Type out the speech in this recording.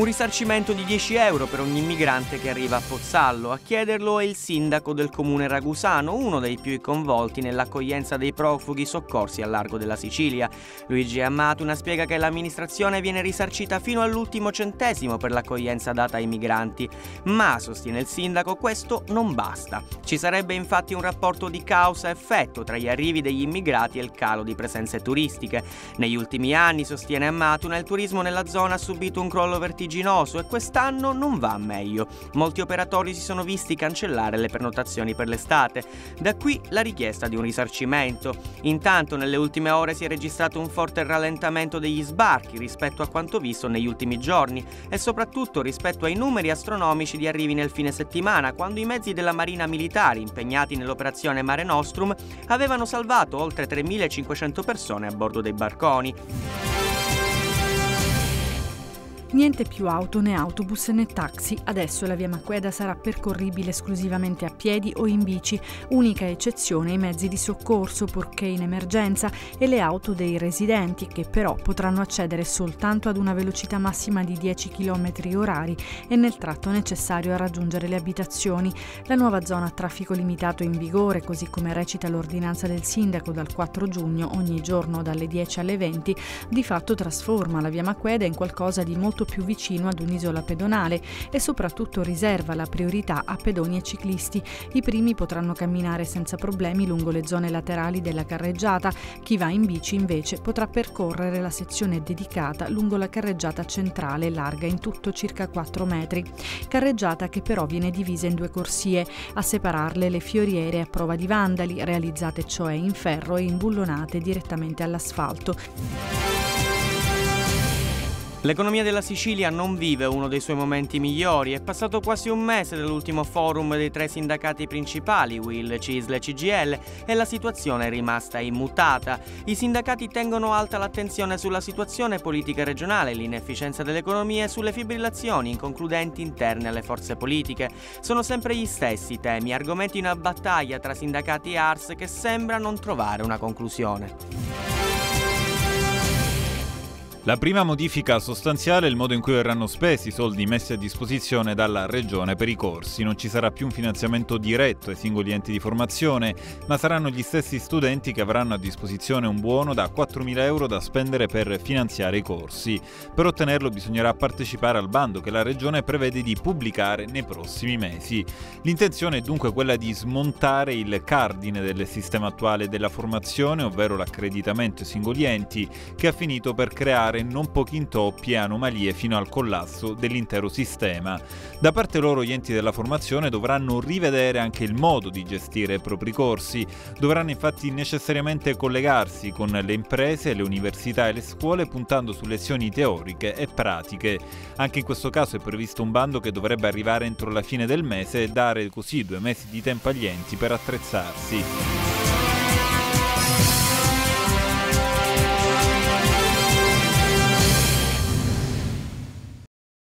Un risarcimento di 10 euro per ogni immigrante che arriva a Pozzallo. A chiederlo è il sindaco del comune ragusano, uno dei più coinvolti nell'accoglienza dei profughi soccorsi al largo della Sicilia. Luigi Amatuna spiega che l'amministrazione viene risarcita fino all'ultimo centesimo per l'accoglienza data ai migranti, ma, sostiene il sindaco, questo non basta. Ci sarebbe infatti un rapporto di causa-effetto tra gli arrivi degli immigrati e il calo di presenze turistiche. Negli ultimi anni, sostiene Amatuna, il turismo nella zona ha subito un crollo verticale vertiginoso e quest'anno non va meglio. Molti operatori si sono visti cancellare le prenotazioni per l'estate. Da qui la richiesta di un risarcimento. Intanto nelle ultime ore si è registrato un forte rallentamento degli sbarchi rispetto a quanto visto negli ultimi giorni e soprattutto rispetto ai numeri astronomici di arrivi nel fine settimana, quando i mezzi della Marina Militare impegnati nell'operazione Mare Nostrum avevano salvato oltre 3.500 persone a bordo dei barconi. Niente più auto né autobus né taxi, adesso la via Maqueda sarà percorribile esclusivamente a piedi o in bici, unica eccezione i mezzi di soccorso purché in emergenza e le auto dei residenti che però potranno accedere soltanto ad una velocità massima di 10 km orari e nel tratto necessario a raggiungere le abitazioni. La nuova zona a traffico limitato in vigore, così come recita l'ordinanza del sindaco dal 4 giugno ogni giorno dalle 10 alle 20, di fatto trasforma la via Maqueda in qualcosa di molto molto più vicino ad un'isola pedonale e soprattutto riserva la priorità a pedoni e ciclisti. I primi potranno camminare senza problemi lungo le zone laterali della carreggiata, chi va in bici invece potrà percorrere la sezione dedicata lungo la carreggiata centrale larga in tutto circa 4 metri. Carreggiata che però viene divisa in due corsie, a separarle le fioriere a prova di vandali, realizzate cioè in ferro e imbullonate direttamente all'asfalto. L'economia della Sicilia non vive uno dei suoi momenti migliori. È passato quasi un mese dall'ultimo forum dei tre sindacati principali, Will, CISL e CGL, e la situazione è rimasta immutata. I sindacati tengono alta l'attenzione sulla situazione politica regionale, l'inefficienza dell'economia e sulle fibrillazioni inconcludenti interne alle forze politiche. Sono sempre gli stessi temi, argomenti in una battaglia tra sindacati e ARS che sembra non trovare una conclusione. La prima modifica sostanziale è il modo in cui verranno spesi i soldi messi a disposizione dalla Regione per i corsi. Non ci sarà più un finanziamento diretto ai singoli enti di formazione, ma saranno gli stessi studenti che avranno a disposizione un buono da 4.000 euro da spendere per finanziare i corsi. Per ottenerlo bisognerà partecipare al bando che la Regione prevede di pubblicare nei prossimi mesi. L'intenzione è dunque quella di smontare il cardine del sistema attuale della formazione, ovvero l'accreditamento ai singoli enti, che ha finito per creare creare non pochi intoppi e anomalie fino al collasso dell'intero sistema. Da parte loro gli enti della formazione dovranno rivedere anche il modo di gestire i propri corsi, dovranno infatti necessariamente collegarsi con le imprese, le università e le scuole puntando su lezioni teoriche e pratiche. Anche in questo caso è previsto un bando che dovrebbe arrivare entro la fine del mese e dare così due mesi di tempo agli enti per attrezzarsi.